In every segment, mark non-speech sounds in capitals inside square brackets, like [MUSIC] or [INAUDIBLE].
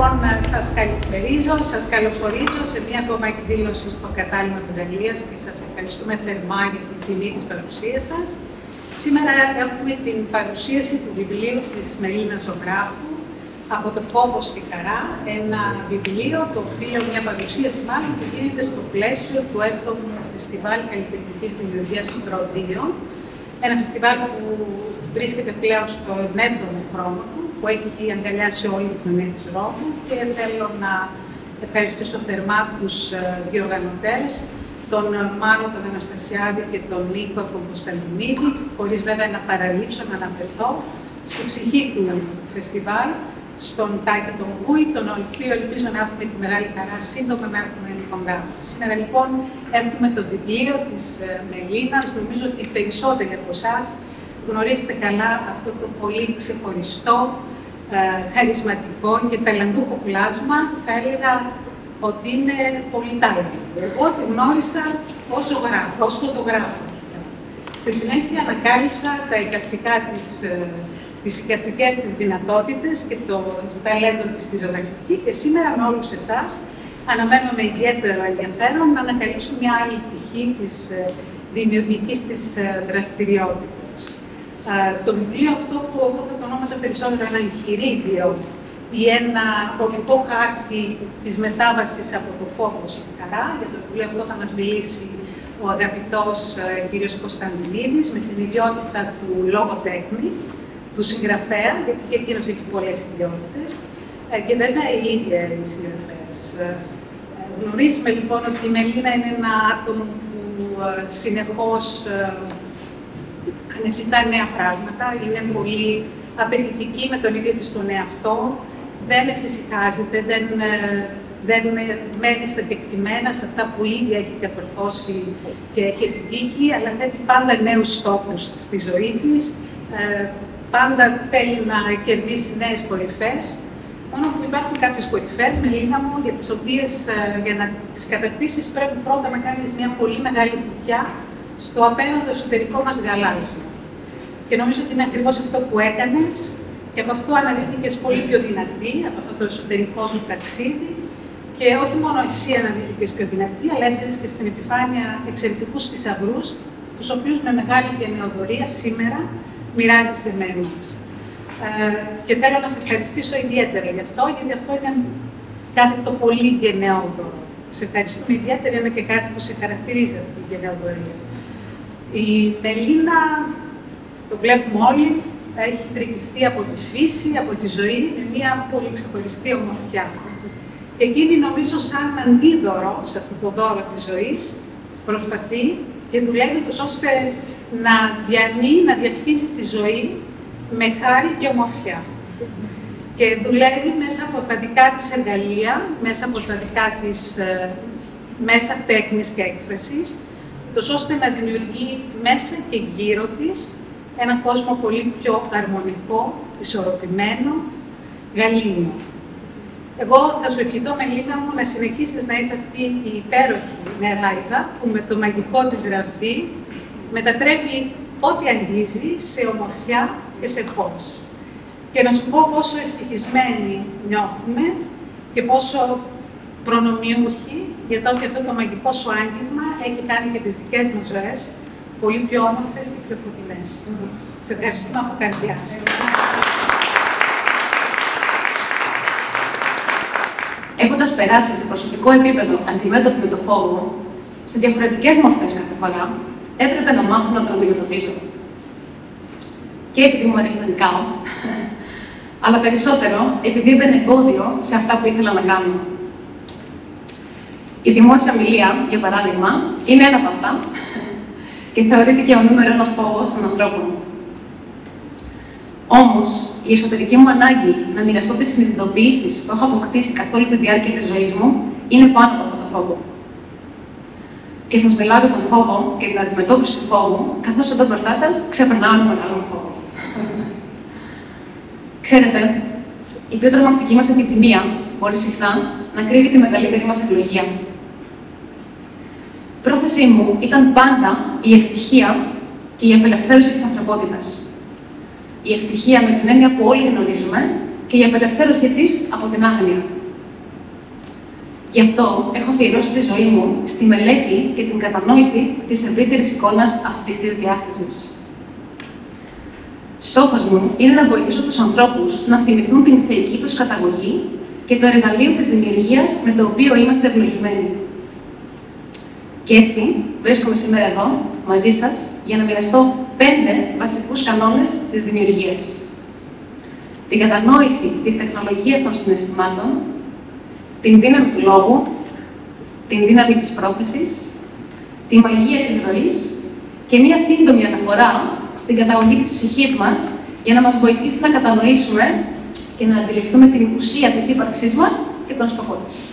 λοιπόν σας καλησπερίζω, σας καλωσορίζω σε μια ακόμα εκδήλωση στο κατάλημα της Γαλλίας και σας ευχαριστούμε θερμά για την τιμή της παρουσίας σας. Σήμερα έχουμε την παρουσίαση του βιβλίου της Μελίνας Ζωγράφου από το φόβο στη χαρά, ένα βιβλίο το οποίο, μια παρουσίαση μάλλον που γίνεται στο πλαίσιο του 7ου Φεστιβάλ Καλλιτεχνικής Δημιουργίας Πρωτίων, ένα φεστιβάλ που βρίσκεται πλέον στο 7ο χρόνο του, που έχει αγκαλιάσει όλη την κοινωνία της Ρώμου και θέλω να ευχαριστήσω θερμά τους ε, διοργανωτές, τον Μάνο, τον Αναστασιάδη και τον Νίκο, τον Κωνσταντινίδη, χωρίς βέβαια να παραλείψω να αναφερθώ στη ψυχή του φεστιβάλ, στον Τάικα τον Γούι, τον οποίο ελπίζω να έχουμε τη μεγάλη χαρά σύντομα να έχουμε κοντά Σήμερα λοιπόν έχουμε το βιβλίο της ε, Μελίνας. Νομίζω ότι οι περισσότεροι από εσάς γνωρίζετε καλά αυτό το πολύ ξεχωριστό, ε, χαρισματικό και ταλαντούχο πλάσμα. Θα έλεγα ότι είναι πολύ τάλαντο. Εγώ τη γνώρισα ως ζωγράφο, ως φωτογράφο. Στη συνέχεια ανακάλυψα τα εικαστικά της, ε, τις εικαστικές της δυνατότητες και το ταλέντο της στη ζωγραφική και σήμερα με όλους εσάς αναμένω με ιδιαίτερο ενδιαφέρον να ανακαλύψω μια άλλη πτυχή της ε, δημιουργικής της ε, δραστηριότητας. Το βιβλίο αυτό που εγώ θα το ονόμαζα περισσότερο ένα εγχειρίδιο ή ένα οδικό χάρτη της μετάβασης από το φόβο στη χαρά. Για το βιβλίο αυτό θα μας μιλήσει ο αγαπητός ε, κύριος Κωνσταντινίδης με την ιδιότητα του λογοτέχνη, του συγγραφέα, γιατί και εκείνος έχει πολλές ιδιότητες, και βέβαια οι ίδιοι οι συγγραφές. Γνωρίζουμε λοιπόν ότι η Μελίνα είναι ένα άτομο που συνεχώς αναζητά νέα πράγματα, είναι πολύ απαιτητική με τον ίδιο της τον εαυτό, δεν εφησυχάζεται, δεν, δεν μένει στα κεκτημένα σε αυτά που ήδη έχει κατορθώσει και έχει επιτύχει, αλλά θέτει πάντα νέους στόχους στη ζωή της, πάντα θέλει να κερδίσει νέες κορυφές, μόνο που υπάρχουν κάποιες κορυφές, Μελίνα μου, για τις οποίες για να τις κατακτήσεις πρέπει πρώτα να κάνεις μια πολύ μεγάλη κουτιά στο απέναντι εσωτερικό μας γαλάζιο. Και νομίζω ότι είναι ακριβώς αυτό που έκανες και από αυτό αναδύθηκες πολύ πιο δυνατή, από αυτό το εσωτερικό σου ταξίδι και όχι μόνο εσύ αναδύθηκες πιο δυνατή, αλλά έφερες και στην επιφάνεια εξαιρετικούς θησαυρούς, τους οποίους με μεγάλη γενναιοδορία σήμερα μοιράζεσαι με εμάς. Ε, και θέλω να σε ευχαριστήσω ιδιαίτερα γι' αυτό, γιατί αυτό ήταν κάτι το πολύ γενναιόδορο. Σε ευχαριστούμε ιδιαίτερα, είναι και κάτι που σε χαρακτηρίζει αυτή η γενναιοδορία. Η Μελίνα το βλέπουμε όλοι, έχει τρικιστεί από τη φύση, από τη ζωή, με μια πολύ ξεχωριστή ομορφιά. Και εκείνη νομίζω σαν αντίδωρο σε αυτό το δώρο της ζωής, προσπαθεί και δουλεύει τόσο ώστε να διανύει, να διασχίσει τη ζωή με χάρη και ομορφιά. Και δουλεύει μέσα από τα δικά της εργαλεία, μέσα από τα δικά της ε, μέσα τέχνης και έκφρασης, τόσο ώστε να δημιουργεί μέσα και γύρω της ένα κόσμο πολύ πιο αρμονικό, ισορροπημένο, γαλήνιο. Εγώ θα σου ευχηθώ, Μελίνα μου, να συνεχίσεις να είσαι αυτή η υπέροχη νεράιδα που με το μαγικό της ραβδί μετατρέπει ό,τι αγγίζει σε ομορφιά και σε φως. Και να σου πω πόσο ευτυχισμένοι νιώθουμε και πόσο προνομιούχοι για το ότι αυτό το μαγικό σου άγγιγμα έχει κάνει και τις δικές μας ζωές πολύ πιο όμορφες και πιο φωτεινές. Mm Σε ευχαριστούμε από καρδιάς. Έχοντας περάσει σε προσωπικό επίπεδο αντιμέτωπο με το φόβο, σε διαφορετικές μορφές κάθε φορά, έπρεπε να μάθω να τον αντιμετωπίζω. Και επειδή μου αρέσει να νικάω, αλλά περισσότερο επειδή έμπαινε εμπόδιο σε αυτά που ήθελα να κάνω. Η δημόσια μιλία, για παράδειγμα, είναι ένα από αυτά και θεωρείται και ο νούμερο ένα φόβος των ανθρώπων. Όμως, η εσωτερική μου ανάγκη να μοιραστώ τις συνειδητοποιήσεις που έχω αποκτήσει καθ' όλη τη διάρκεια της ζωής μου είναι πάνω από αυτό το φόβο. Και σας μιλάω για τον φόβο και την αντιμετώπιση του φόβου, καθώς εδώ μπροστά σας ξεπερνάω ένα μεγάλο φόβο. Ξέρετε, η πιο τρομακτική μας επιθυμία μπορεί συχνά να κρύβει τη μεγαλύτερη μας ευλογία πρόθεσή μου ήταν πάντα η ευτυχία και η απελευθέρωση της ανθρωπότητας. Η ευτυχία με την έννοια που όλοι γνωρίζουμε και η απελευθέρωσή της από την άγνοια. Γι' αυτό έχω αφιερώσει τη ζωή μου στη μελέτη και την κατανόηση της ευρύτερης εικόνας αυτής της διάστασης. Στόχος μου είναι να βοηθήσω τους ανθρώπους να θυμηθούν την θεϊκή τους καταγωγή και το εργαλείο της δημιουργίας με το οποίο είμαστε ευλογημένοι. Και έτσι βρίσκομαι σήμερα εδώ μαζί σας για να μοιραστώ πέντε βασικούς κανόνες της δημιουργίας. Την κατανόηση της τεχνολογίας των συναισθημάτων, την δύναμη του λόγου, την δύναμη της πρόθεσης, τη μαγεία της ροής και μία σύντομη αναφορά στην καταγωγή της ψυχής μας για να μας βοηθήσει να κατανοήσουμε και να αντιληφθούμε την ουσία της ύπαρξής μας και τον σκοπό της.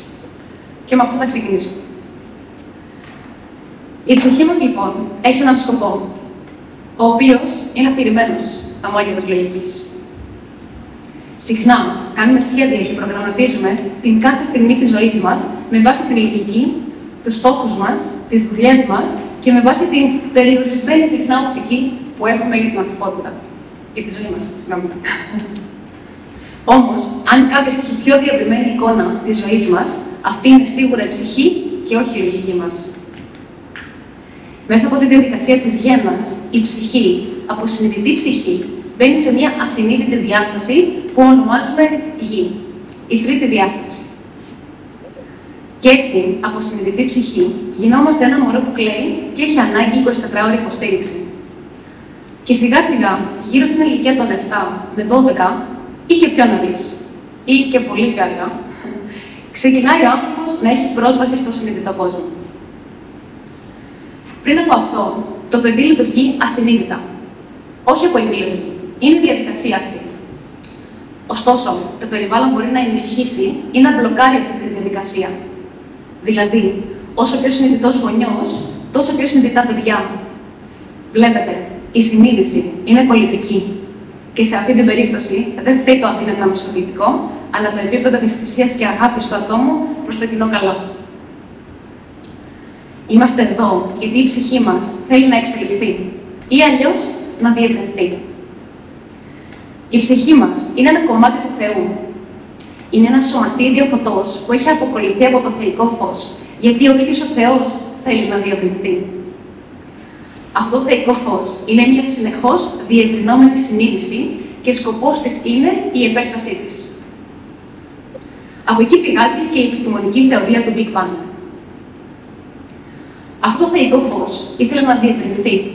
Και με αυτό θα ξεκινήσω. Η ψυχή μας, λοιπόν, έχει έναν σκοπό, ο οποίος είναι αφηρημένος στα μάτια της λογικής. Συχνά κάνουμε σχέδια και προγραμματίζουμε την κάθε στιγμή της ζωής μας με βάση την λογική, τους στόχους μας, τις δουλειές μας και με βάση την περιορισμένη συχνά οπτική που έχουμε για την ανθρωπότητα. Για τη ζωή μας, συγγνώμη. Όμως, αν κάποιος έχει πιο διαβριμένη εικόνα της ζωής μας, αυτή είναι σίγουρα η ψυχή και όχι η λογική μας. Μέσα από τη διαδικασία της γέννα, η ψυχή, από συνειδητή ψυχή, μπαίνει σε μια ασυνείδητη διάσταση που ονομάζουμε γη. Η τρίτη διάσταση. Και έτσι, από συνειδητή ψυχή, γινόμαστε ένα μωρό που κλαίει και έχει ανάγκη 24 ώρη υποστήριξη. Και σιγά σιγά, γύρω στην ηλικία των 7 με 12, ή και πιο νωρίς, ή και πολύ πιο αργά, ξεκινάει ο άνθρωπος να έχει πρόσβαση στο συνειδητό κόσμο. Πριν από αυτό, το παιδί λειτουργεί ασυνείδητα. Όχι από επιλογή. Είναι διαδικασία αυτή. Ωστόσο, το περιβάλλον μπορεί να ενισχύσει ή να μπλοκάρει αυτή τη διαδικασία. Δηλαδή, όσο πιο συνειδητός γονιός, τόσο πιο συνειδητά παιδιά. Βλέπετε, η συνείδηση είναι πολιτική και σε αυτή την περίπτωση δεν φταίει το αδύνατα μεσοποιητικό, αλλά το επίπεδο ευαισθησίας και αγάπης του ατόμου προς το κοινό καλό. Είμαστε εδώ γιατί η ψυχή μας θέλει να εξελιχθεί ή αλλιώς να διευρυνθεί. Η ψυχή μας είναι ένα κομμάτι του Θεού. Είναι ένα σωματίδιο φωτός που έχει αποκολληθεί από το θεϊκό φως, γιατί ο ίδιος ο Θεός θέλει να διευρυνθεί. Αυτό το θεϊκό φως είναι μια συνεχώς διευρυνόμενη συνείδηση και σκοπός της είναι η επέκτασή της. Από εκεί πηγάζει και η επιστημονική θεωρία του Big Bang. Αυτό το θεϊκό φως ήθελε να διευρυνθεί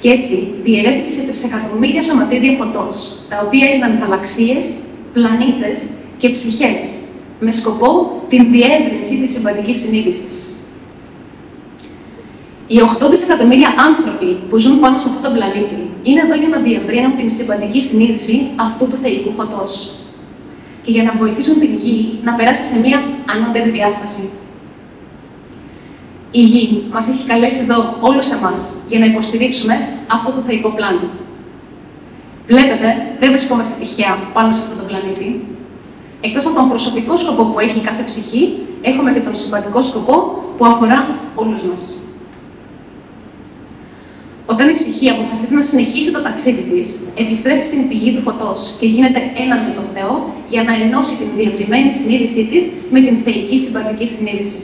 και έτσι διαιρέθηκε σε τρισεκατομμύρια σωματίδια φωτός, τα οποία έγιναν γαλαξίες, πλανήτες και ψυχές, με σκοπό την διεύρυνση της συμπαντική συνείδησης. Οι 8 δισεκατομμύρια άνθρωποι που ζουν πάνω σε αυτόν τον πλανήτη είναι εδώ για να διευρύνουν την συμπαντική συνείδηση αυτού του θεϊκού φωτός και για να βοηθήσουν την γη να περάσει σε μια ανώτερη διάσταση. Η γη μας έχει καλέσει εδώ όλους εμάς για να υποστηρίξουμε αυτό το θεϊκό πλάνο. Βλέπετε, δεν βρισκόμαστε τυχαία πάνω σε αυτό το πλανήτη. Εκτός από τον προσωπικό σκοπό που έχει κάθε ψυχή, έχουμε και τον συμπαντικό σκοπό που αφορά όλους μας. Όταν η ψυχή αποφασίζει να συνεχίσει το ταξίδι της, επιστρέφει στην πηγή του φωτός και γίνεται ένα με τον Θεό για να ενώσει την διευρυμένη συνείδησή της με την θεϊκή συμπαντική συνείδηση.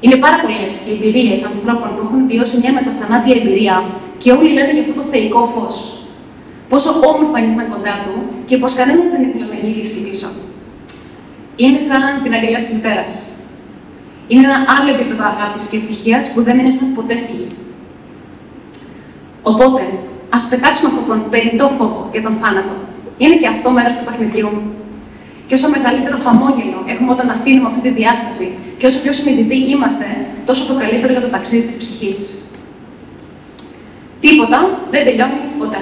Είναι πάρα πολλέ οι εμπειρίες ανθρώπων που έχουν βιώσει μια μεταθανάτια εμπειρία και όλοι λένε για αυτό το θεϊκό φως. Πόσο όμορφα νιώθαν κοντά του και πως κανένας δεν ήθελε να γυρίσει πίσω. Είναι σαν την αγκαλιά της μητέρας. Είναι ένα άλλο επίπεδο αγάπης και ευτυχίας που δεν είναι ποτέ στη γη. Οπότε, ας πετάξουμε αυτόν τον περιττό φόβο για τον θάνατο. Είναι και αυτό μέρος του παιχνιδιού. Και όσο μεγαλύτερο χαμόγελο έχουμε όταν αφήνουμε αυτή τη διάσταση και όσο πιο συνειδητοί είμαστε, τόσο το καλύτερο για το ταξίδι της ψυχής. Τίποτα δεν τελειώνει ποτέ.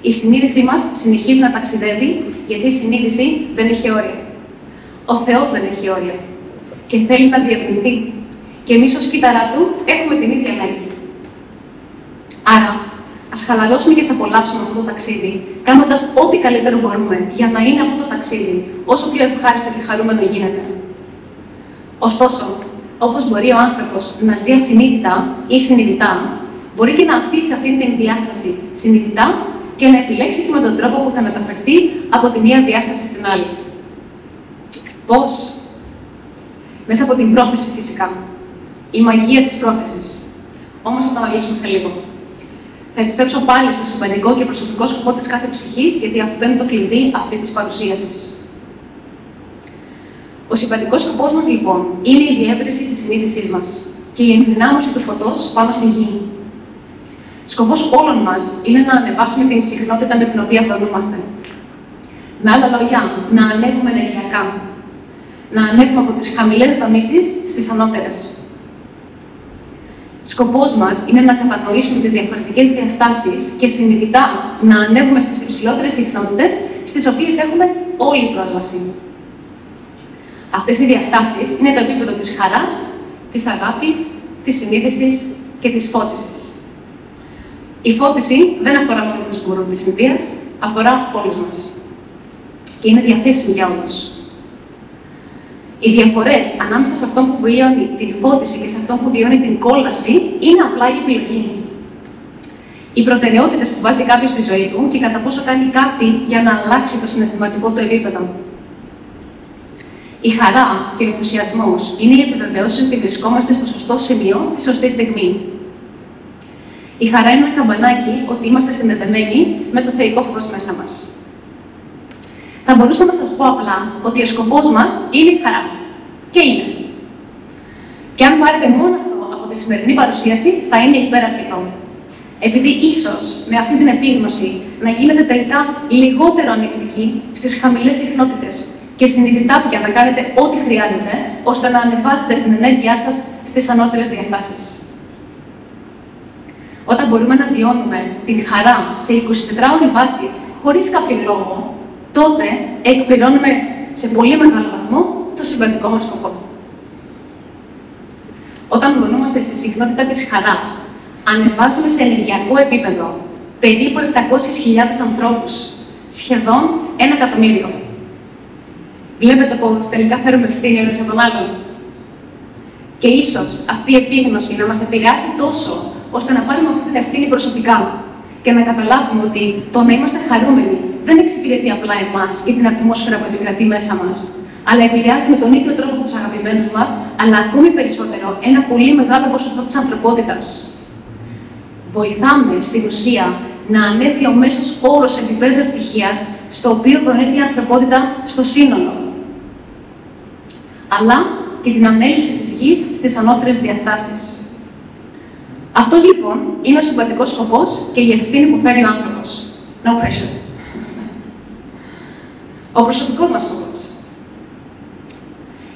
Η συνείδησή μας συνεχίζει να ταξιδεύει, γιατί η συνείδηση δεν έχει όρια. Ο Θεός δεν έχει όρια και θέλει να διευρυνθεί. Και εμείς ως κύτταρά του έχουμε την ίδια ανάγκη. Άρα, ας χαλαρώσουμε και ας απολαύσουμε αυτό το ταξίδι, κάνοντας ό,τι καλύτερο μπορούμε για να είναι αυτό το ταξίδι όσο πιο ευχάριστο και χαρούμενο γίνεται. Ωστόσο, όπως μπορεί ο άνθρωπος να ζει ασυνείδητα ή συνειδητά, μπορεί και να αφήσει αυτή την διάσταση συνειδητά και να επιλέξει και με τον τρόπο που θα μεταφερθεί από τη μία διάσταση στην άλλη. Πώς; Μέσα από την πρόθεση φυσικά. Η μαγεία της πρόθεσης. Όμως θα το αναλύσουμε σε λίγο. Θα επιστρέψω πάλι στο σημαντικό και προσωπικό σκοπό της κάθε ψυχής, γιατί αυτό είναι το κλειδί αυτής της παρουσίασης. Ο συμβατικός σκοπός μας, λοιπόν, είναι η διεύρυνση της συνείδησής μας και η ενδυνάμωση του φωτός πάνω στη γη. Σκοπός όλων μας είναι να ανεβάσουμε την συχνότητα με την οποία δονούμαστε. Με άλλα λόγια, να ανέβουμε ενεργειακά. Να ανέβουμε από τις χαμηλές δομήσεις στις ανώτερες. Σκοπός μας είναι να κατανοήσουμε τις διαφορετικές διαστάσεις και συνειδητά να ανέβουμε στις υψηλότερες συχνότητες, στις οποίες έχουμε όλη πρόσβαση. Αυτές οι διαστάσεις είναι το επίπεδο της χαράς, της αγάπης, της συνείδησης και της φώτισης. Η φώτιση δεν αφορά μόνο τους γκουρού της Ινδίας, αφορά όλους μας. Και είναι διαθέσιμη για όλους. Οι διαφορές ανάμεσα σε αυτό που βιώνει την φώτιση και σε αυτό που βιώνει την κόλαση είναι απλά η επιλογή. Οι προτεραιότητες που βάζει κάποιος στη ζωή του και κατά πόσο κάνει κάτι για να αλλάξει το συναισθηματικό του επίπεδο. Η χαρά και ο ενθουσιασμός είναι η επιβεβαίωση ότι βρισκόμαστε στο σωστό σημείο της σωστής στιγμή. Η χαρά είναι ένα καμπανάκι ότι είμαστε συνδεδεμένοι με το θεϊκό φως μέσα μας. Θα μπορούσα να σας πω απλά ότι ο σκοπός μας είναι η χαρά. Και είναι. Και αν πάρετε μόνο αυτό από τη σημερινή παρουσίαση, θα είναι υπεραρκετό. Επειδή ίσως με αυτή την επίγνωση να γίνετε τελικά λιγότερο ανεκτικοί στις χαμηλές συχνότητες και συνειδητά πια να κάνετε ό,τι χρειάζεται, ώστε να ανεβάσετε την ενέργειά σας στις ανώτερες διαστάσεις. Όταν μπορούμε να βιώνουμε την χαρά σε 24ωρη βάση, χωρίς κάποιο λόγο, τότε εκπληρώνουμε σε πολύ μεγάλο βαθμό το συμβατικό μας σκοπό. Όταν δονούμαστε στη συχνότητα της χαράς, ανεβάζουμε σε ενεργειακό επίπεδο περίπου 700.000 ανθρώπους, σχεδόν ένα εκατομμύριο. Βλέπετε πώ τελικά φέρουμε ευθύνη ένα από τον άλλον. Και ίσως αυτή η επίγνωση να μας επηρεάσει τόσο, ώστε να πάρουμε αυτή την ευθύνη προσωπικά και να καταλάβουμε ότι το να είμαστε χαρούμενοι δεν εξυπηρετεί απλά εμάς ή την ατμόσφαιρα που επικρατεί μέσα μας, αλλά επηρεάζει με τον ίδιο τρόπο τους αγαπημένους μας, αλλά ακόμη περισσότερο ένα πολύ μεγάλο ποσοστό της ανθρωπότητας. Βοηθάμε στην ουσία να ανέβει ο μέσος όρος επίπεδο ευτυχίας, στο οποίο δονείται η ανθρωπότητα στο σύνολο αλλά και την ανέλυξη της γης στις ανώτερες διαστάσεις. Αυτός λοιπόν είναι ο συμβατικός σκοπός και η ευθύνη που φέρει ο άνθρωπος. No pressure. Ο προσωπικός μας σκοπός.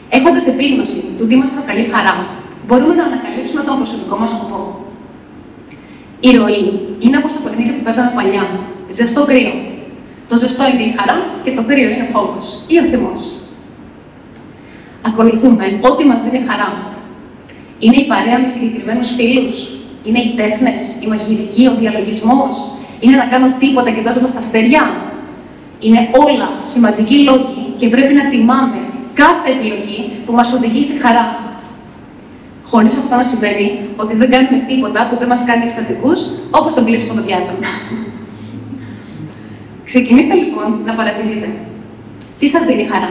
Έχοντας επίγνωση του τι μας προκαλεί χαρά, μπορούμε να ανακαλύψουμε τον προσωπικό μας σκοπό. Η ροή είναι όπως το παιχνίδι που παίζαμε παλιά. Ζεστό κρύο. Το ζεστό είναι η χαρά και το κρύο είναι ο φόβος ή ο θυμός ακολουθούμε ό,τι μας δίνει χαρά. Είναι η παρέα με συγκεκριμένους φίλους, είναι οι τέχνες, η μαγειρική, ο διαλογισμός, είναι να κάνω τίποτα κοιτάζοντα τα στεριά. Είναι όλα σημαντικοί λόγοι και πρέπει να τιμάμε κάθε επιλογή που μας οδηγεί στη χαρά. Χωρίς αυτό να σημαίνει ότι δεν κάνουμε τίποτα που δεν μας κάνει εκστατικούς, όπως τον κλείσιμο των πιάτων. Ξεκινήστε λοιπόν να παρατηρείτε. Τι σας δίνει χαρά;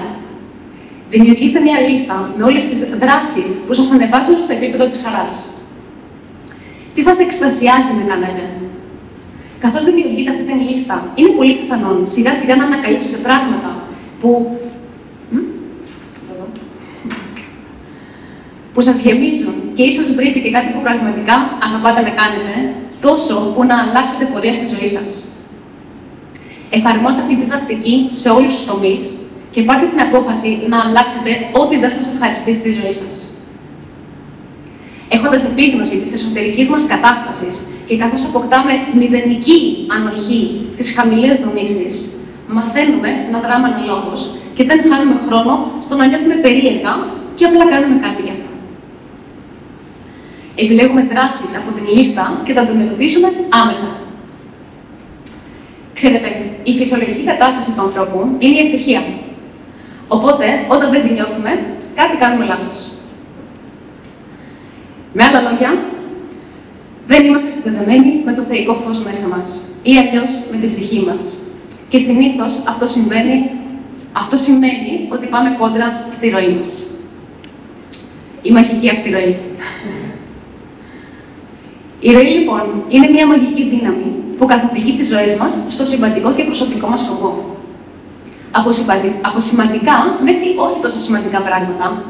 Δημιουργήστε μια λίστα με όλες τις δράσεις που σας ανεβάζουν στο επίπεδο της χαράς. Τι σας εκστασιάζει να κάνετε. Καθώς δημιουργείτε αυτή την λίστα, είναι πολύ πιθανόν σιγά σιγά να ανακαλύψετε πράγματα που, που σας γεμίζουν και ίσως βρείτε και κάτι που πραγματικά αγαπάτε να κάνετε, τόσο που να αλλάξετε πορεία στη ζωή σας. Εφαρμόστε αυτή τη τακτική σε όλους τους τομείς και πάρτε την απόφαση να αλλάξετε ό,τι δεν σας ευχαριστεί στη ζωή σας. Έχοντας επίγνωση της εσωτερικής μας κατάστασης και καθώς αποκτάμε μηδενική ανοχή στις χαμηλές δομήσεις, μαθαίνουμε να δράμε αναλόγως και δεν χάνουμε χρόνο στο να νιώθουμε περίεργα και απλά κάνουμε κάτι γι' αυτό. Επιλέγουμε δράσεις από την λίστα και τα αντιμετωπίζουμε άμεσα. Ξέρετε, η φυσιολογική κατάσταση του ανθρώπου είναι η ευτυχία. Οπότε, όταν δεν τη νιώθουμε, κάτι κάνουμε λάθος. Με άλλα λόγια, δεν είμαστε συνδεδεμένοι με το θεϊκό φως μέσα μας. ή αλλιώς με την ψυχή μας. Και συνήθως αυτό συμβαίνει, αυτό σημαίνει ότι πάμε κόντρα στη ροή μας. Η μαγική αυτή ροή. Η ροή, λοιπόν, είναι μια μαγική δύναμη που καθοδηγεί τις ζωές μας στο σημαντικό και προσωπικό μας σκοπό. Από, από σημαντικά μέχρι όχι τόσο σημαντικά πράγματα.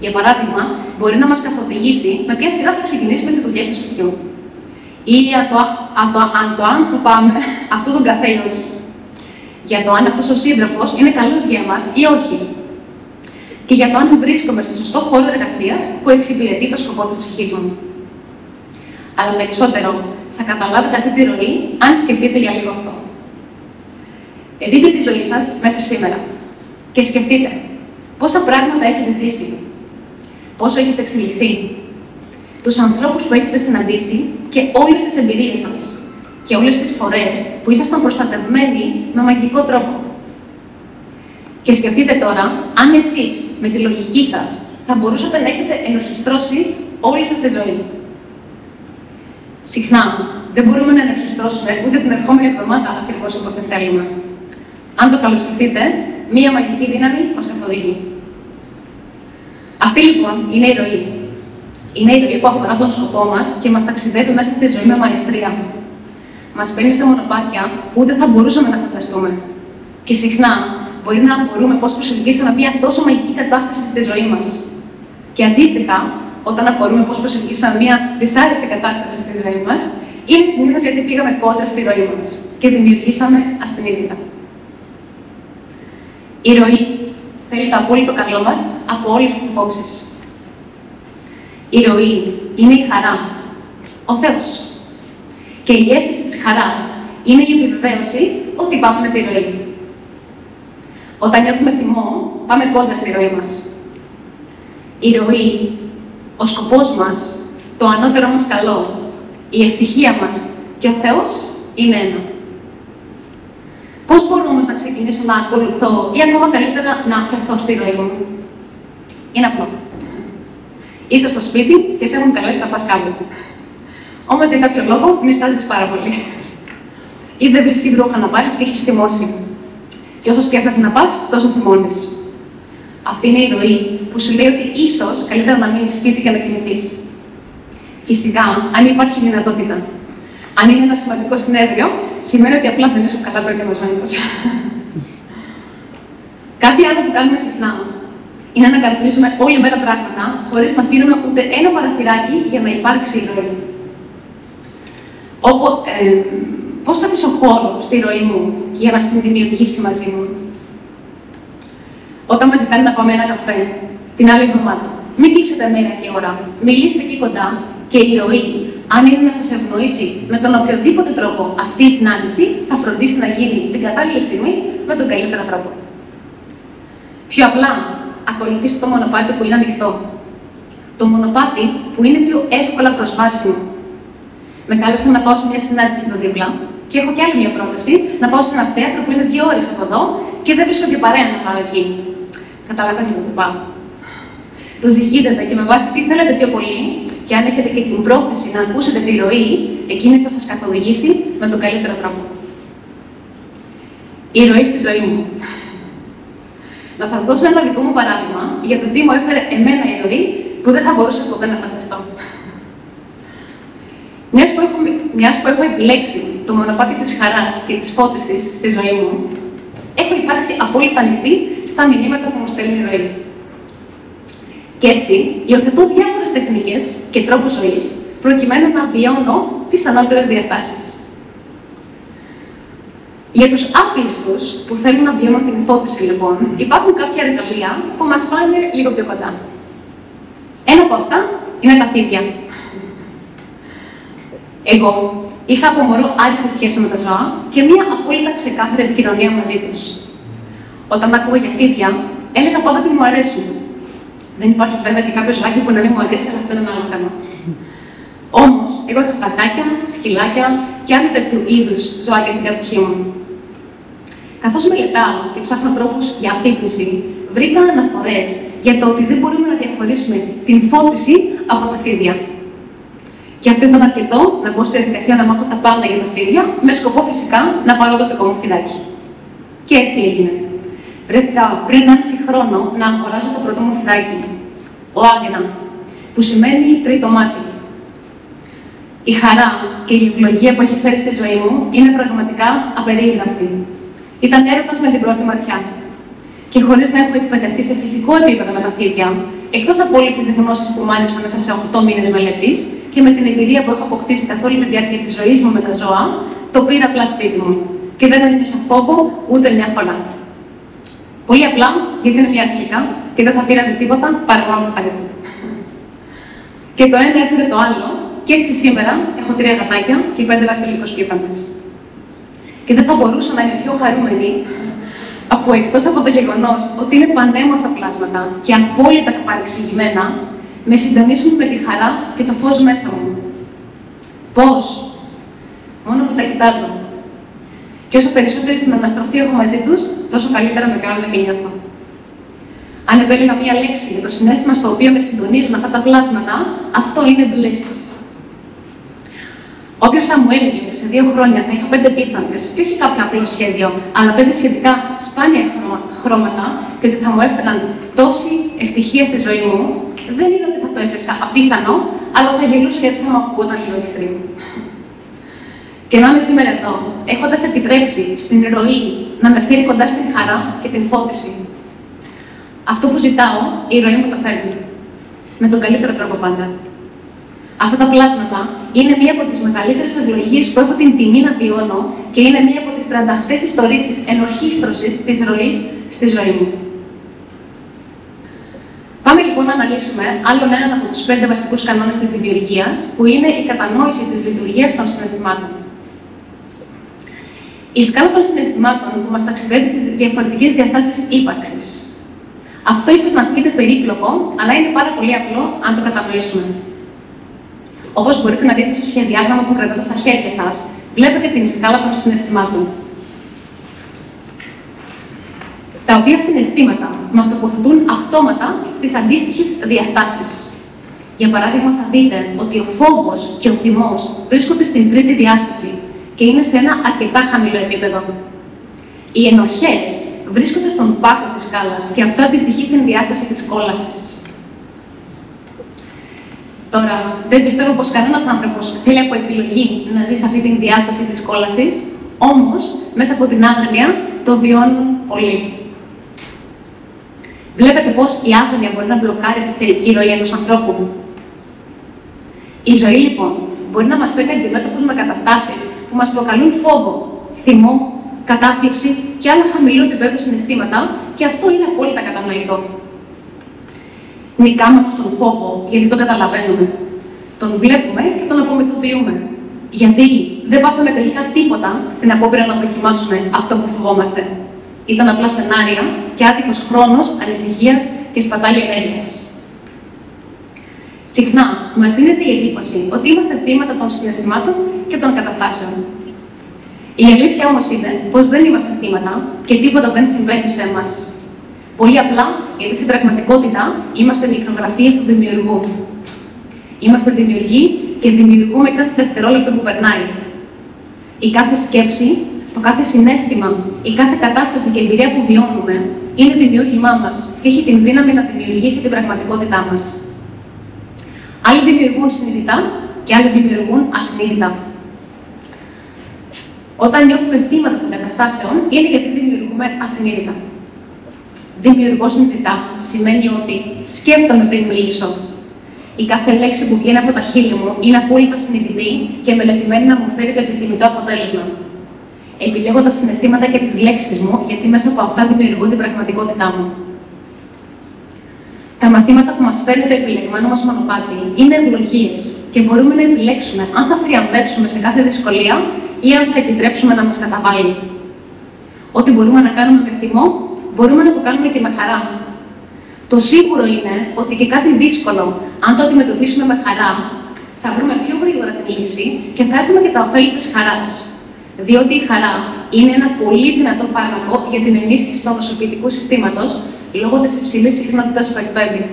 Για παράδειγμα, μπορεί να μας καθοδηγήσει με ποια σειρά θα ξεκινήσουμε τις δουλειές του σπιτιού. Ή αν το, αν το, αν το αν θα πάμε [LAUGHS] αυτό τον καφέ ή όχι. Για το αν αυτός ο σύντροφος είναι καλός για εμάς ή όχι. Και για το αν βρίσκομαι στο σωστό χώρο εργασίας που εξυπηρετεί το σκοπό της ψυχής μου αλλά περισσότερο θα καταλάβετε αυτή τη ροή αν σκεφτείτε για λίγο αυτό. Δείτε τη ζωή σας μέχρι σήμερα και σκεφτείτε πόσα πράγματα έχετε ζήσει, πόσο έχετε εξελιχθεί, τους ανθρώπους που έχετε συναντήσει και όλες τις εμπειρίες σας και όλες τις φορές που ήσασταν προστατευμένοι με μαγικό τρόπο. Και σκεφτείτε τώρα, αν εσείς με τη λογική σας θα μπορούσατε να έχετε ενορχιστρώσει όλη σας τη ζωή. Συχνά δεν μπορούμε να εναρχιστρώσουμε ούτε την ερχόμενη εβδομάδα ακριβώς όπως την θέλουμε. Αν το καλοσκεφτείτε, μία μαγική δύναμη μας καθοδηγεί. Αυτή λοιπόν είναι η ροή. Είναι η ροή που αφορά τον σκοπό μας και μας ταξιδεύει μέσα στη ζωή με μαριστρία. Μας παίρνει σε μονοπάτια που ούτε θα μπορούσαμε να φανταστούμε. Και συχνά μπορεί να απορούμε πώς προσελκύσαμε μια τόσο μαγική κατάσταση στη ζωή μας. Και αντίστοιχα, όταν απορούμε πώς προσεγγίσαμε μια δυσάρεστη κατάσταση στη ζωή μας, είναι συνήθως γιατί πήγαμε κόντρα στη ροή μας και δημιουργήσαμε ασυνείδητα. Η ροή θέλει το απόλυτο καλό μας από όλες τις απόψει. Η ροή είναι η χαρά, ο Θεός. Και η αίσθηση της χαράς είναι η επιβεβαίωση ότι πάμε με τη ροή. Όταν νιώθουμε θυμό, πάμε κόντρα στη ροή μας. Η ροή ο σκοπός μας, το ανώτερο μας καλό, η ευτυχία μας και ο Θεός είναι ένα. Πώς μπορώ όμως να ξεκινήσω να ακολουθώ ή ακόμα καλύτερα να αφαιθώ στη ροή μου; Είναι απλό. Είσαι στο σπίτι και σε έχουν καλέσει να πας κάπου. Όμως για κάποιο λόγο μιστάζεις πάρα πολύ. Ή δεν βρίσκεις ρούχα να πάρεις και έχεις θυμώσει. Και όσο σκέφτεσαι να πας, τόσο θυμώνεις. Αυτή είναι η ροή που σου λέει ότι ίσως καλύτερα να μείνεις σπίτι και να κοιμηθείς. Φυσικά, αν υπάρχει δυνατότητα. Αν είναι ένα σημαντικό συνέδριο, σημαίνει ότι απλά δεν είσαι καλά προετοιμασμένος. Κάτι άλλο που κάνουμε συχνά είναι να καρπίζουμε όλη μέρα πράγματα χωρίς να αφήνουμε ούτε ένα παραθυράκι για να υπάρξει η ροή. Όπω, ε, πώς θα αφήσω χώρο στη ροή μου για να συνδημιουργήσει μαζί μου; Όταν μας ζητάνε να πάμε ένα καφέ την άλλη εβδομάδα. Μην κλείσετε μέρα και ώρα. Μιλήστε εκεί κοντά και η ροή, αν είναι να σας ευνοήσει με τον οποιοδήποτε τρόπο αυτή η συνάντηση, θα φροντίσει να γίνει την κατάλληλη στιγμή με τον καλύτερο τρόπο. Πιο απλά, ακολουθήστε το μονοπάτι που είναι ανοιχτό. Το μονοπάτι που είναι πιο εύκολα προσβάσιμο. Με κάλεσαν να πάω σε μια συνάντηση εδώ δίπλα και έχω κι άλλη μια πρόταση να πάω σε ένα θέατρο που είναι δύο ώρες από εδώ και δεν βρίσκω και παρέα να πάω εκεί. Καταλαβαίνετε το πάω. Το ζυγίζετε και με βάση τι θέλετε πιο πολύ και αν έχετε και την πρόθεση να ακούσετε τη ροή, εκείνη θα σας καθοδηγήσει με τον καλύτερο τρόπο. Η ροή στη ζωή μου. Να σας δώσω ένα δικό μου παράδειγμα για το τι μου έφερε εμένα η ροή που δεν θα μπορούσα ποτέ να φανταστώ. Μιας που, έχω, μιας που έχω επιλέξει το μονοπάτι της χαράς και της φώτισης στη ζωή μου, έχω υπάρξει απόλυτα ανοιχτή στα μηνύματα που μου στέλνει η ροή. Και έτσι, υιοθετώ διάφορες τεχνικές και τρόπους ζωής προκειμένου να βιώνω τις ανώτερες διαστάσεις. Για τους άπλιστους που θέλουν να βιώνουν την φώτιση, λοιπόν, υπάρχουν κάποια εργαλεία που μας πάνε λίγο πιο κοντά. Ένα από αυτά είναι τα φίδια. Εγώ είχα από μωρό άριστη σχέση με τα ζώα και μία απόλυτα ξεκάθαρη επικοινωνία μαζί τους. Όταν άκουγα για φίδια, έλεγα πάντα ότι μου αρέσουν. Δεν υπάρχει βέβαια και κάποιος ζωάκι που να μην μου αρέσει, αλλά αυτό είναι ένα άλλο θέμα. Όμως, εγώ είχα γατάκια, σκυλάκια και άλλου τέτοιου είδους ζωάκια στην κατοχή μου. Καθώς μελετάω και ψάχνω τρόπους για αφύπνιση, βρήκα αναφορές για το ότι δεν μπορούμε να διαχωρίσουμε την φώτιση από τα φίδια. Και αυτό ήταν αρκετό να μπω στη διαδικασία να μάθω τα πάντα για τα φίδια, με σκοπό φυσικά να πάρω το δικό μου φιδάκι. Και έτσι έγινε. Βρέθηκα πριν 1,5 χρόνο να αγοράζω το πρώτο μου φιδάκι, ο Άγγενα, που σημαίνει τρίτο μάτι. Η χαρά και η ευλογία που έχει φέρει στη ζωή μου είναι πραγματικά απερίγραπτη. Ήταν έρωτα με την πρώτη ματιά. Και χωρίς να έχω εκπαιδευτεί σε φυσικό επίπεδο με τα φίδια, εκτός από όλες τις γνώσεις που μάλιστα μέσα σε 8 μήνες μελέτης και με την εμπειρία που έχω αποκτήσει καθ' όλη τη διάρκεια της ζωής μου με τα ζώα, το πήρα απλά σπίτι μου. Και δεν ένιωσα φόβο ούτε μια φορά. Πολύ απλά, γιατί είναι μια γλυκά και δεν θα πείραζε τίποτα παρά μόνο το φαγητό. Και το ένα έφερε το άλλο, και έτσι σήμερα έχω τρία γατάκια και πέντε βασιλικούς πίπανες. Και δεν θα μπορούσα να είμαι πιο χαρούμενη αφού εκτός από το γεγονός ότι είναι πανέμορφα πλάσματα και απόλυτα παρεξηγημένα, με συντονίζουν με τη χαρά και το φως μέσα μου. Πώς, μόνο που τα κοιτάζω. Και όσο περισσότερη στην αναστροφή έχω μαζί τους, τόσο καλύτερα με κάνουν και νιώθω. Αν επέλεγα μία λέξη για το συνέστημα στο οποίο με συντονίζουν αυτά τα πλάσματα, αυτό είναι bliss. Όποιος θα μου έλεγε ότι σε δύο χρόνια θα είχα πέντε πίθανες, και όχι κάποιο απλό σχέδιο, αλλά πέντε σχετικά σπάνια χρώματα και ότι θα μου έφεραν τόση ευτυχία στη ζωή μου, δεν είναι ότι θα το έβρισκα απίθανο, αλλά θα γελούσα γιατί θα μου ακούγονταν λίγο extreme. Και να είμαι σήμερα εδώ, έχοντας επιτρέψει στην ροή να με φέρει κοντά στην χαρά και την φώτιση. Αυτό που ζητάω, η ροή μου το φέρνει. Με τον καλύτερο τρόπο πάντα. Αυτά τα πλάσματα είναι μία από τις μεγαλύτερες ευλογίες που έχω την τιμή να βιώνω και είναι μία από τις 38 ιστορίες της ενορχίστρωση της ροής στη ζωή μου. Πάμε λοιπόν να αναλύσουμε άλλον έναν από τους πέντε βασικούς κανόνες της δημιουργίας, που είναι η κατανόηση της λειτουργίας των συναισθημάτων. Η σκάλα των συναισθημάτων που μας ταξιδεύει στις διαφορετικές διαστάσεις ύπαρξης. Αυτό ίσως να ακούγεται περίπλοκο, αλλά είναι πάρα πολύ απλό αν το κατανοήσουμε. Όπως μπορείτε να δείτε στο σχεδιάγραμμα που κρατάτε στα χέρια σας, βλέπετε την σκάλα των συναισθημάτων. Τα οποία συναισθήματα μας τοποθετούν αυτόματα στις αντίστοιχες διαστάσεις. Για παράδειγμα, θα δείτε ότι ο φόβος και ο θυμός βρίσκονται στην τρίτη διάσταση και είναι σε ένα αρκετά χαμηλό επίπεδο. Οι ενοχές βρίσκονται στον πάτο της σκάλας και αυτό αντιστοιχεί στην διάσταση της κόλασης. Τώρα, δεν πιστεύω πως κανένας άνθρωπος θέλει από επιλογή να ζει σε αυτή τη διάσταση της κόλασης, όμως μέσα από την άγνοια το βιώνουν πολύ. Βλέπετε πώ η άγνοια μπορεί να μπλοκάρει τη θερική ροή ενός ανθρώπου. Η ζωή, λοιπόν, μπορεί να μας φέρνει αντιμέτωπους με καταστάσεις που μας προκαλούν φόβο, θυμό, κατάθλιψη και άλλα χαμηλού επίπεδου συναισθήματα, και αυτό είναι απόλυτα κατανοητό. Νικάμε όμως τον φόβο, γιατί τον καταλαβαίνουμε. Τον βλέπουμε και τον απομυθοποιούμε. Γιατί δεν πάθαμε τελικά τίποτα στην απόπειρα να δοκιμάσουμε αυτό που φοβόμαστε. Ήταν απλά σενάρια και άδικος χρόνος, ανησυχίας και σπατάλη ενέργειας. Συχνά μας δίνεται η εντύπωση ότι είμαστε θύματα των συναισθημάτων και των καταστάσεων. Η αλήθεια όμως είναι πως δεν είμαστε θύματα και τίποτα δεν συμβαίνει σε εμάς. Πολύ απλά, γιατί στην πραγματικότητα είμαστε μικρογραφίες του δημιουργού. Είμαστε δημιουργοί και δημιουργούμε κάθε δευτερόλεπτο που περνάει. Η κάθε σκέψη, το κάθε συνέστημα, η κάθε κατάσταση και εμπειρία που βιώνουμε είναι δημιούργημά μας και έχει την δύναμη να δημιουργήσει την πραγματικότητά μας. Άλλοι δημιουργούν συνειδητά και άλλοι δημιουργούν ασυνείδητα. Όταν νιώθουμε θύματα των καταστάσεων, είναι γιατί δημιουργούμε ασυνείδητα. Δημιουργώ συνειδητά σημαίνει ότι σκέφτομαι πριν μιλήσω. Η κάθε λέξη που βγαίνει από τα χείλη μου είναι απόλυτα συνειδητή και μελετημένη να μου φέρει το επιθυμητό αποτέλεσμα. Επιλέγω τα συναισθήματα και τις λέξεις μου, γιατί μέσα από αυτά δημιουργώ την πραγματικότητά μου. Τα μαθήματα που μας φέρνει το επιλεγμένο μας μονοπάτι είναι ευλογίες και μπορούμε να επιλέξουμε αν θα θριαμβεύσουμε σε κάθε δυσκολία ή αν θα επιτρέψουμε να μας καταβάλει. Ό,τι μπορούμε να κάνουμε με θυμό, μπορούμε να το κάνουμε και με χαρά. Το σίγουρο είναι ότι και κάτι δύσκολο, αν το αντιμετωπίσουμε με χαρά, θα βρούμε πιο γρήγορα την λύση και θα έχουμε και τα ωφέλη της χαράς. Διότι η χαρά είναι ένα πολύ δυνατό φάρμακο για την ενίσχυση του νοσοποιητικού συστήματος λόγω της υψηλής συχνότητας που εκπέμπει.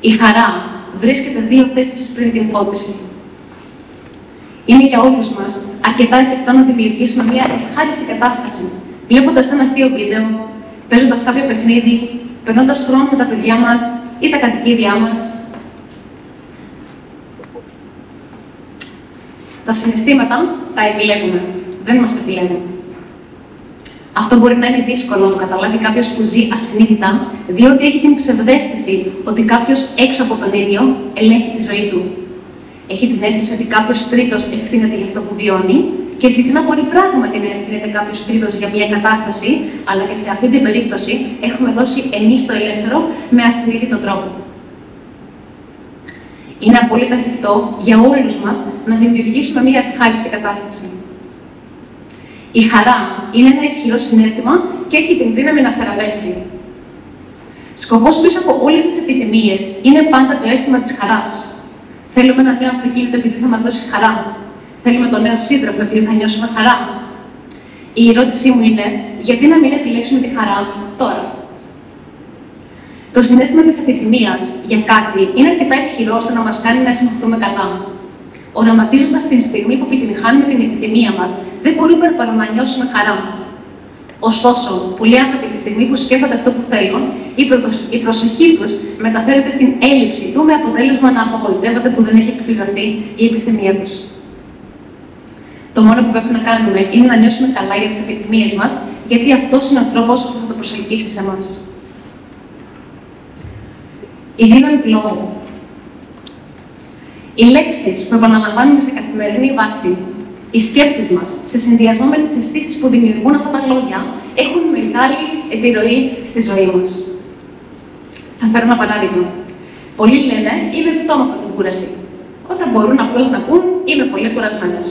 Η χαρά βρίσκεται δύο θέσεις πριν την φώτιση. Είναι για όλους μας αρκετά εφικτό να δημιουργήσουμε μια ευχάριστη κατάσταση, βλέποντας ένα αστείο βίντεο, παίζοντας κάποιο παιχνίδι, περνώντας χρόνο με τα παιδιά μας ή τα κατοικίδια μας. Τα συναισθήματα τα επιλέγουμε, δεν μας επιλέγουν. Αυτό μπορεί να είναι δύσκολο να το καταλάβει κάποιος που ζει ασυνείδητα, διότι έχει την ψευδέστηση ότι κάποιος έξω από τον ίδιο ελέγχει τη ζωή του. Έχει την αίσθηση ότι κάποιος τρίτος ευθύνεται για αυτό που βιώνει και συχνά μπορεί πράγματι να ευθύνεται κάποιος τρίτος για μια κατάσταση, αλλά και σε αυτή την περίπτωση έχουμε δώσει εμείς το ελεύθερο με ασυνείδητο τρόπο. Είναι απόλυτα εφικτό για όλους μας να δημιουργήσουμε μια ευχάριστη κατάσταση. Η χαρά είναι ένα ισχυρό συνέστημα και έχει την δύναμη να θεραπεύσει. Σκοπός πίσω από όλες τις επιθυμίες είναι πάντα το αίσθημα της χαράς. Θέλουμε ένα νέο αυτοκίνητο επειδή θα μας δώσει χαρά. Θέλουμε τον νέο σύντροφο επειδή θα νιώσουμε χαρά. Η ερώτησή μου είναι, γιατί να μην επιλέξουμε τη χαρά τώρα; Το συνέστημα της επιθυμίας για κάτι είναι αρκετά ισχυρό ώστε να μας κάνει να αισθανθούμε καλά. Οραματίζοντας την στιγμή που επιτυγχάνουμε την επιθυμία μας, δεν μπορούμε παρά να νιώσουμε χαρά. Ωστόσο, πολλοί άνθρωποι τη στιγμή που σκέφτονται αυτό που θέλουν, η προσοχή τους μεταφέρεται στην έλλειψη του με αποτέλεσμα να απογοητεύονται που δεν έχει εκπληρωθεί η επιθυμία τους. Το μόνο που πρέπει να κάνουμε είναι να νιώσουμε καλά για τις επιθυμίες μας, γιατί αυτός είναι ο τρόπος που θα το προσελκύσει σε εμάς. Η δύναμη του λόγου. Οι λέξεις που επαναλαμβάνουμε σε καθημερινή βάση οι σκέψεις μας, σε συνδυασμό με τις αισθήσεις που δημιουργούν αυτά τα λόγια, έχουν μεγάλη επιρροή στη ζωή μας. Θα φέρω ένα παράδειγμα. Πολλοί λένε Είμαι πτώμα από την κούραση. Όταν μπορούν απλώς να πούν Είμαι πολύ κουρασμένος.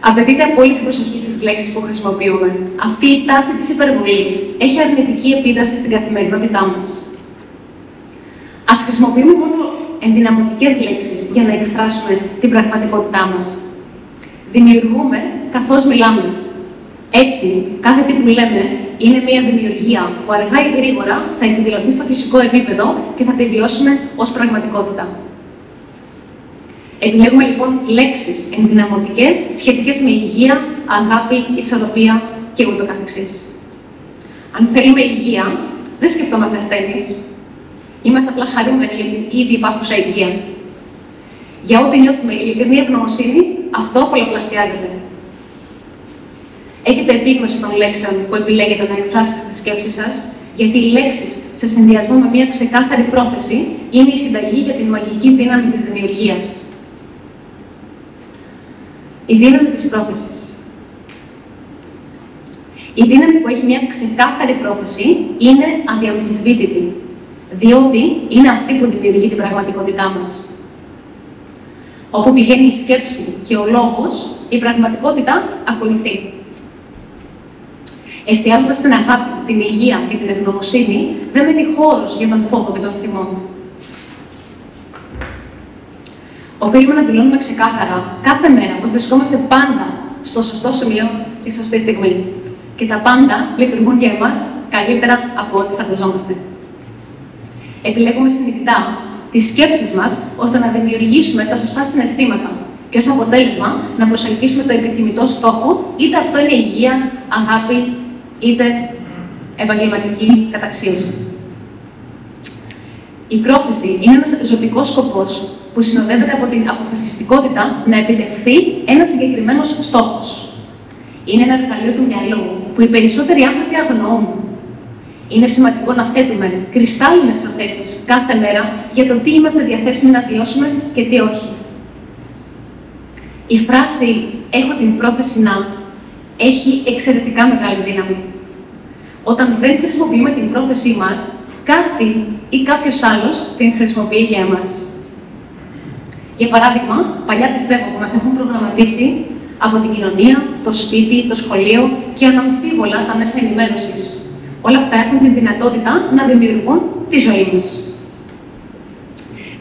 Απαιτείται απόλυτη προσοχή στις λέξεις που χρησιμοποιούμε. Αυτή η τάση της υπερβολής έχει αρνητική επίδραση στην καθημερινότητά μας. Α χρησιμοποιούμε μόνο ενδυναμωτικές λέξεις για να εκφράσουμε την πραγματικότητά μας δημιουργούμε καθώς μιλάμε. Έτσι, κάθε τι που λέμε είναι μια δημιουργία που αργά ή γρήγορα θα εκδηλωθεί στο φυσικό επίπεδο και θα τη βιώσουμε ως πραγματικότητα. Επιλέγουμε λοιπόν λέξεις ενδυναμωτικές σχετικές με υγεία, αγάπη, ισορροπία και ούτω καθεξής. Αν θέλουμε υγεία, δεν σκεφτόμαστε ασθένειες. Είμαστε απλά χαρούμενοι γιατί ήδη υπάρχουσα υγεία. Για ό,τι νιώθουμε ειλικρινή ευγνωμοσύνη, αυτό πολλαπλασιάζεται. Έχετε επίγνωση των λέξεων που επιλέγετε να εκφράσετε τη σκέψη σας, γιατί οι λέξεις σε συνδυασμό με μια ξεκάθαρη πρόθεση είναι η συνταγή για την μαγική δύναμη της δημιουργίας. Η δύναμη της πρόθεσης. Η δύναμη που έχει μια ξεκάθαρη πρόθεση είναι αδιαμφισβήτητη, διότι είναι αυτή που δημιουργεί την πραγματικότητά μας. Όπου πηγαίνει η σκέψη και ο λόγος, η πραγματικότητα ακολουθεί. Εστιάζοντας την αγάπη, την υγεία και την ευγνωμοσύνη, δεν μένει χώρος για τον φόβο και τον θυμό. Οφείλουμε να δηλώνουμε ξεκάθαρα κάθε μέρα πως βρισκόμαστε πάντα στο σωστό σημείο της σωστής στιγμή. Και τα πάντα λειτουργούν για εμάς καλύτερα από ό,τι φανταζόμαστε. Επιλέγουμε συνειδητά τις σκέψεις μας, ώστε να δημιουργήσουμε τα σωστά συναισθήματα και ως αποτέλεσμα να προσελκύσουμε το επιθυμητό στόχο, είτε αυτό είναι υγεία, αγάπη, είτε επαγγελματική καταξίωση. Η πρόθεση είναι ένας ζωτικό σκοπός που συνοδεύεται από την αποφασιστικότητα να επιτευχθεί ένας συγκεκριμένος στόχος. Είναι ένα εργαλείο του μυαλού που οι περισσότεροι άνθρωποι αγνοούν είναι σημαντικό να θέτουμε κρυστάλλινες προθέσεις κάθε μέρα για το τι είμαστε διαθέσιμοι να βιώσουμε και τι όχι. Η φράση «έχω την πρόθεση να» έχει εξαιρετικά μεγάλη δύναμη. Όταν δεν χρησιμοποιούμε την πρόθεσή μας, κάτι ή κάποιος άλλος την χρησιμοποιεί για εμάς. Για παράδειγμα, παλιά πιστεύω που μας έχουν προγραμματίσει από την κοινωνία, το σπίτι, το σχολείο και αναμφίβολα τα μέσα ενημέρωσης. Όλα αυτά έχουν τη δυνατότητα να δημιουργούν τη ζωή μας.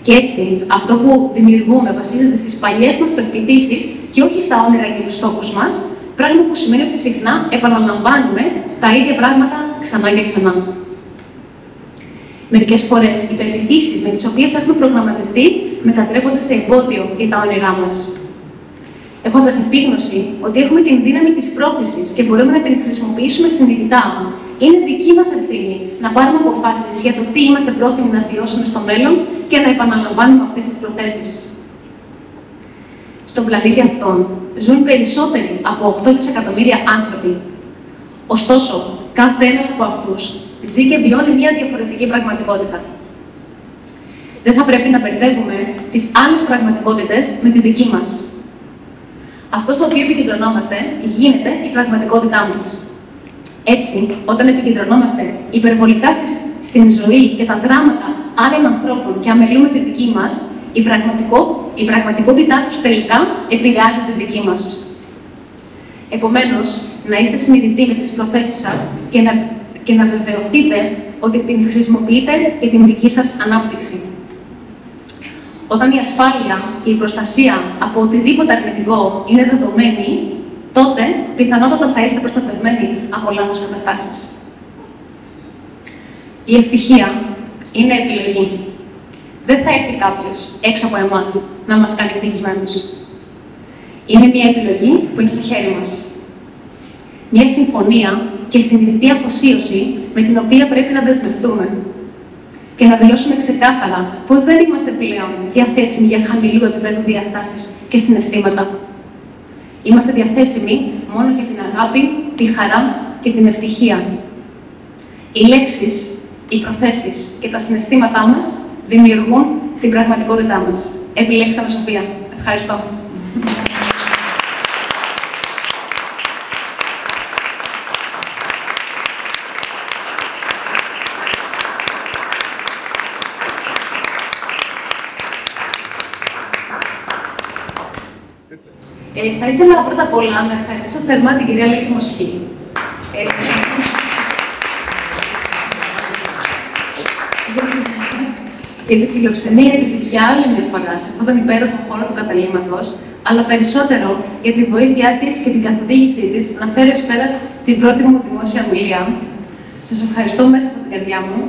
Και έτσι, αυτό που δημιουργούμε βασίζεται στις παλιές μας πεπιθήσεις και όχι στα όνειρα και τους στόχους μας, πράγμα που σημαίνει ότι συχνά επαναλαμβάνουμε τα ίδια πράγματα ξανά και ξανά. Μερικές φορές οι πεπιθήσεις με τις οποίες έχουμε προγραμματιστεί μετατρέπονται σε εμπόδιο για τα όνειρά μας. Έχοντας επίγνωση ότι έχουμε την δύναμη της πρόθεσης και μπορούμε να την χρησιμοποιήσουμε συνειδητά, είναι δική μας ευθύνη να πάρουμε αποφάσεις για το τι είμαστε πρόθυμοι να βιώσουμε στο μέλλον και να επαναλαμβάνουμε αυτές τις προθέσεις. Στον πλανήτη αυτόν ζουν περισσότεροι από 8 δισεκατομμύρια άνθρωποι. Ωστόσο, κάθε ένας από αυτούς ζει και βιώνει μια διαφορετική πραγματικότητα. Δεν θα πρέπει να μπερδεύουμε τις άλλες πραγματικότητες με τη δική μας. Αυτό στο οποίο επικεντρωνόμαστε γίνεται η πραγματικότητά μας. Έτσι, όταν επικεντρωνόμαστε υπερβολικά στις, στην ζωή και τα δράματα άλλων ανθρώπων και αμελούμε τη δική μας, η, πραγματικό, η πραγματικότητά τους τελικά επηρεάζει τη δική μας. Επομένως, να είστε συνειδητοί με τις προθέσεις σας και να, και να βεβαιωθείτε ότι την χρησιμοποιείτε για την δική σας ανάπτυξη. Όταν η ασφάλεια και η προστασία από οτιδήποτε αρνητικό είναι δεδομένη, τότε πιθανότατα θα είστε προστατευμένοι από λάθος καταστάσεις. Η ευτυχία είναι επιλογή. Δεν θα έρθει κάποιος έξω από εμάς να μας κάνει ευτυχισμένους. Είναι μια επιλογή που είναι στο χέρι μας. Μια συμφωνία και συνειδητή αφοσίωση με την οποία πρέπει να δεσμευτούμε και να δηλώσουμε ξεκάθαρα πως δεν είμαστε πλέον διαθέσιμοι για χαμηλού επίπεδου διαστάσεις και συναισθήματα. Είμαστε διαθέσιμοι μόνο για την αγάπη, τη χαρά και την ευτυχία. Οι λέξεις, οι προθέσεις και τα συναισθήματά μας δημιουργούν την πραγματικότητά μας. Επιλέξτε με Σοφία. Ευχαριστώ. Ε, θα ήθελα πρώτα απ' όλα να ευχαριστήσω θερμά την κυρία Λίκη Μοσχή. Ε, για τη φιλοξενία της για άλλη μια φορά σε αυτόν τον υπέροχο χώρο του καταλήμματος, αλλά περισσότερο για τη βοήθειά της και την καθοδήγησή της να φέρει ει πέρας την πρώτη μου δημόσια ομιλία. Σας ευχαριστώ μέσα από την καρδιά μου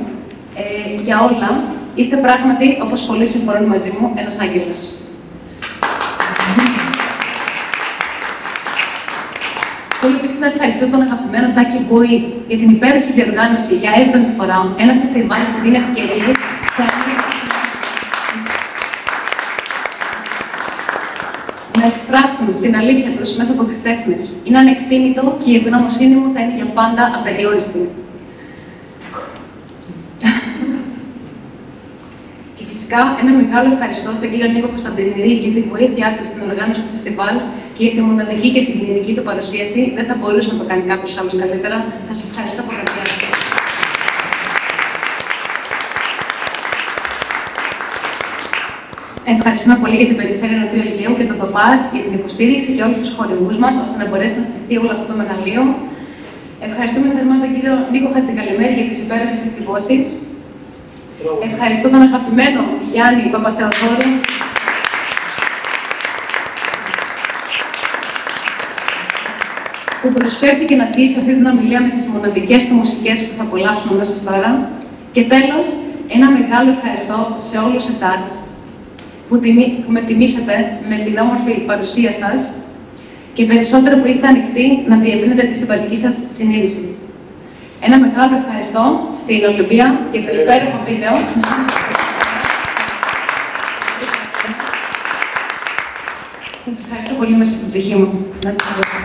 ε, για όλα. Είστε πράγματι, όπως πολλοί συμφωνούν μαζί μου, ένας άγγελος. Θέλω επίσης να ευχαριστήσω τον αγαπημένο Τάκη Μπούι για την υπέροχη διοργάνωση για έβδομη φορά. Ένα φεστιβάλ που δίνει ευκαιρίες σε να εκφράσουν την αλήθεια τους μέσα από τις τέχνες. Είναι ανεκτήμητο και η ευγνωμοσύνη μου θα είναι για πάντα απεριόριστη. και φυσικά ένα μεγάλο ευχαριστώ στον κύριο Νίκο Κωνσταντινίδη για την βοήθειά του στην οργάνωση του φεστιβάλ και για τη μοναδική και συγκινητική του παρουσίαση. Δεν θα μπορούσε να το κάνει κάποιος άλλος καλύτερα. Σας ευχαριστώ από καρδιά. Ευχαριστούμε πολύ για την Περιφέρεια Νοτιού Αιγαίου και το ΔΟΠΑΤ για την υποστήριξη και όλους τους χορηγούς μας ώστε να μπορέσει να στηθεί όλο αυτό το μεγαλείο. Ευχαριστούμε θερμά τον κύριο Νίκο Χατζικαλημέρη για τις υπέροχες εκτυπώσει. Ευχαριστώ τον αγαπημένο Γιάννη Παπαθεοδόρου. Που προσφέρθηκε να πει αυτή την ομιλία με τις μοναδικές του μουσικές που θα απολαύσουμε μέσα τώρα. Και τέλος, ένα μεγάλο ευχαριστώ σε όλους εσάς που, που με τιμήσατε με την όμορφη παρουσία σας και περισσότερο που είστε ανοιχτοί να διευρύνετε τη συμπαντική σας συνείδηση. Ένα μεγάλο ευχαριστώ στην Ολυμπία για το υπέροχο βίντεο. [LAUGHS] Σας ευχαριστώ πολύ μέσα στην ψυχή μου. Να είστε καλά.